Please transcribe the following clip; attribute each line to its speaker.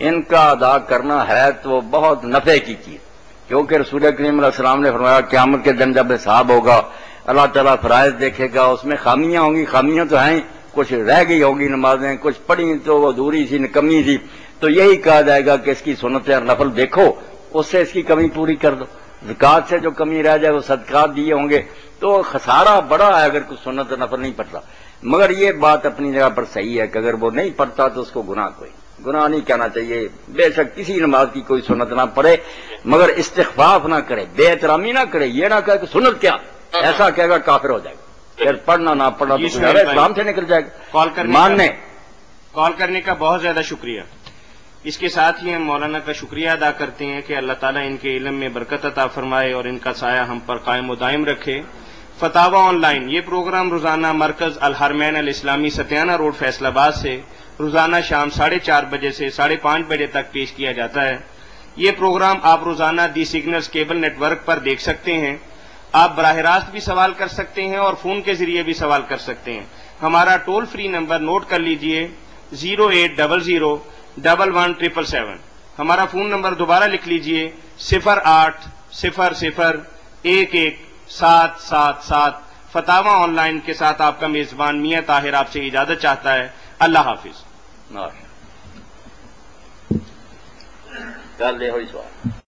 Speaker 1: इनका अदा करना है तो बहुत नफे की चीज़। क्योंकि रसूल करीम सलाम ने फरमाया, क्यामत के दिन जब हिसाब होगा, अल्लाह तला फरायज देखेगा, उसमें खामियाँ होंगी, खामियाँ तो हैं, कुछ रह गई होगी नमाजें, कुछ पढ़ी तो वो अधूरी सी कमी थी तो यही कहा जाएगा कि इसकी सुनत और नफल देखो, उससे इसकी कमी पूरी कर दो। जिकात से जो कमी रह जाए, वो सदकात दिए होंगे। तो खसारा बड़ा है, अगर कुछ सुनत नफल नहीं पड़ता। मगर ये बात अपनी जगह पर सही है कि अगर वो नहीं पढ़ता तो उसको गुनाह कोई गुनाह नहीं कहना चाहिए। बेशक किसी नमाज़ की कोई सुनत ना पड़े मगर इस्तफाफ ना करे बेहतरामी ना करे ये ना कहे कि सुनत क्या? ऐसा कहेगा काफिर हो जाएगा। फिर पढ़ना ना पढ़ना तो इस्लाम से निकल जाएगा।
Speaker 2: कॉल करने
Speaker 1: मानने
Speaker 2: कॉल करने का बहुत ज़्यादा शुक्रिया। इसके साथ ही हम मौलाना का शुक्रिया अदा करते हैं कि अल्लाह ताला इनके इलम में बरकत अता फरमाए और इनका साया हम पर कायम दायम रखे। फतावा ऑनलाइन ये प्रोग्राम रोज़ाना मरकज अल हरमैन अल इस्लामी सत्याना रोड फैसलाबाद से रोज़ाना शाम साढ़े चार बजे से साढ़े पाँच बजे तक पेश किया जाता है। ये प्रोग्राम आप रोज़ाना दी सिग्नल्स केबल नेटवर्क पर देख सकते हैं। आप बरह रास्त भी सवाल कर सकते हैं और फ़ोन के ज़रिए भी सवाल कर सकते हैं। हमारा टोल फ्री नंबर नोट कर लीजिए, zero eight double zero double one triple seven. हमारा फ़ोन नंबर दोबारा लिख लीजिए, सिफर आठ, सिफर सिफर, एक एक, सात सात सात। फतावा ऑनलाइन के साथ आपका मेजबान मियाँ ताहिर आपसे इजाज़त चाहता है। अल्लाह हाफिज।
Speaker 1: गल ये सवाल।